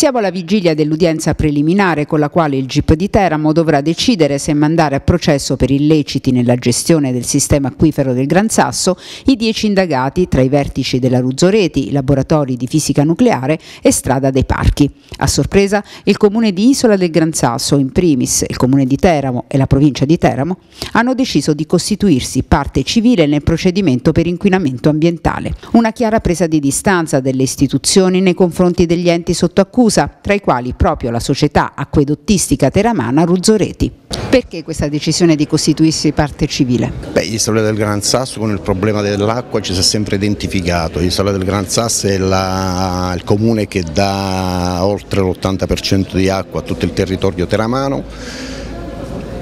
Siamo alla vigilia dell'udienza preliminare con la quale il GIP di Teramo dovrà decidere se mandare a processo per illeciti nella gestione del sistema acquifero del Gran Sasso i dieci indagati tra i vertici della Ruzzoreti, laboratori di fisica nucleare e Strada dei Parchi. A sorpresa, il comune di Isola del Gran Sasso, in primis il comune di Teramo e la provincia di Teramo, hanno deciso di costituirsi parte civile nel procedimento per inquinamento ambientale. Una chiara presa di distanza delle istituzioni nei confronti degli enti sotto accusa, tra i quali proprio la società acquedottistica teramana Ruzzoreti. Perché questa decisione di costituirsi parte civile? Beh, Isola del Gran Sasso con il problema dell'acqua ci si è sempre identificato. Isola del Gran Sasso è la, il comune che dà oltre l'80% di acqua a tutto il territorio teramano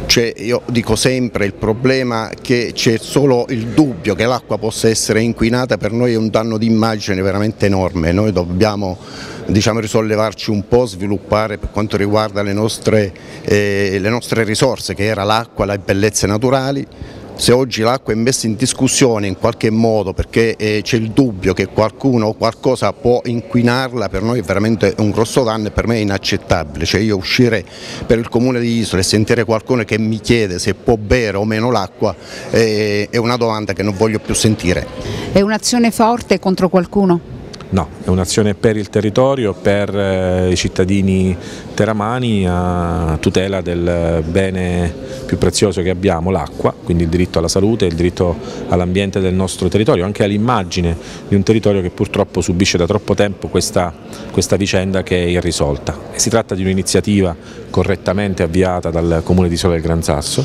cioè, io dico sempre il problema che c'è solo il dubbio che l'acqua possa essere inquinata per noi è un danno d'immagine veramente enorme, noi dobbiamo diciamo, risollevarci un po', sviluppare per quanto riguarda le nostre, eh, le nostre risorse che era l'acqua, le bellezze naturali, se oggi l'acqua è messa in discussione in qualche modo perché eh, c'è il dubbio che qualcuno o qualcosa può inquinarla, per noi è veramente un grosso danno e per me è inaccettabile. Cioè io uscire per il comune di Isola e sentire qualcuno che mi chiede se può bere o meno l'acqua eh, è una domanda che non voglio più sentire. È un'azione forte contro qualcuno? No, è un'azione per il territorio, per eh, i cittadini teramani a tutela del bene più prezioso che abbiamo, l'acqua, quindi il diritto alla salute, il diritto all'ambiente del nostro territorio, anche all'immagine di un territorio che purtroppo subisce da troppo tempo questa, questa vicenda che è irrisolta. E si tratta di un'iniziativa correttamente avviata dal Comune di Isola del Gran Sasso,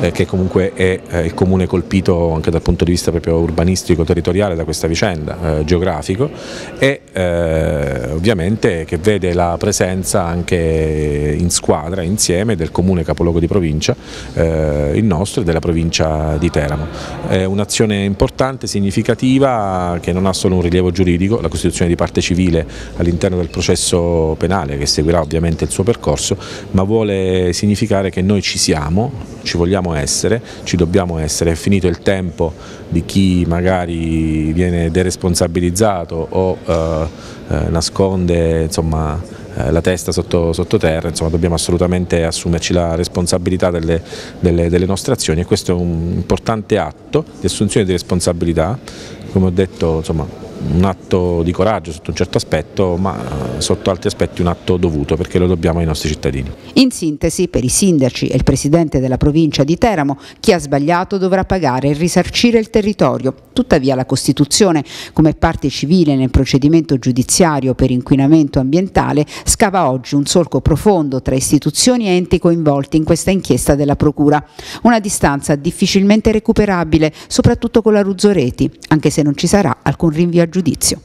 eh, che comunque è eh, il comune colpito anche dal punto di vista proprio urbanistico, territoriale da questa vicenda, eh, geografico e eh, ovviamente che vede la presenza anche in squadra, insieme del comune capoluogo di provincia, eh, il nostro e della provincia di Teramo. È un'azione importante, significativa, che non ha solo un rilievo giuridico, la costituzione di parte civile all'interno del processo penale che seguirà ovviamente il suo percorso, ma vuole significare che noi ci siamo, ci vogliamo essere, ci dobbiamo essere, è finito il tempo di chi magari viene deresponsabilizzato o eh, eh, nasconde insomma, eh, la testa sotto, sottoterra, insomma, dobbiamo assolutamente assumerci la responsabilità delle, delle, delle nostre azioni e questo è un importante atto di assunzione di responsabilità, come ho detto insomma, un atto di coraggio sotto un certo aspetto, ma eh, sotto altri aspetti un atto dovuto perché lo dobbiamo ai nostri cittadini. In sintesi, per i sindaci e il presidente della provincia di Teramo, chi ha sbagliato dovrà pagare e risarcire il territorio. Tuttavia la Costituzione, come parte civile nel procedimento giudiziario per inquinamento ambientale, scava oggi un solco profondo tra istituzioni e enti coinvolti in questa inchiesta della Procura. Una distanza difficilmente recuperabile, soprattutto con la Ruzzoreti, anche se non ci sarà alcun rinvio a giudizio.